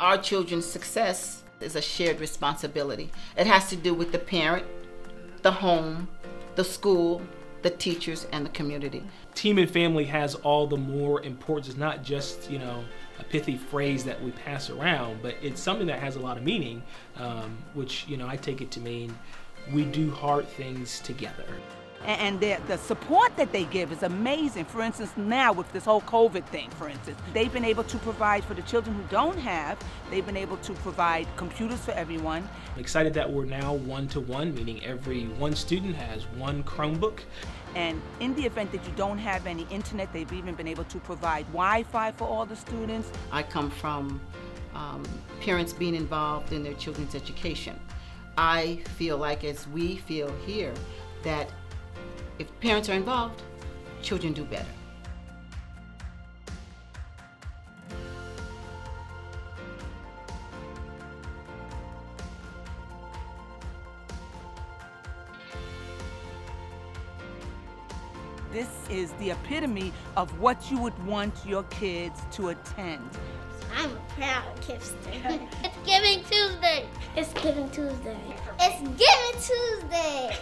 our children's success is a shared responsibility. It has to do with the parent, the home, the school, the teachers, and the community. Team and family has all the more importance. It's not just, you know, a pithy phrase that we pass around, but it's something that has a lot of meaning, um, which, you know, I take it to mean we do hard things together and the support that they give is amazing. For instance, now with this whole COVID thing, for instance, they've been able to provide for the children who don't have, they've been able to provide computers for everyone. I'm excited that we're now one to one, meaning every one student has one Chromebook. And in the event that you don't have any internet, they've even been able to provide Wi-Fi for all the students. I come from um, parents being involved in their children's education. I feel like as we feel here, that if parents are involved, children do better. This is the epitome of what you would want your kids to attend. I'm a proud Kipster. it's Giving Tuesday. It's Giving Tuesday. It's Giving Tuesday.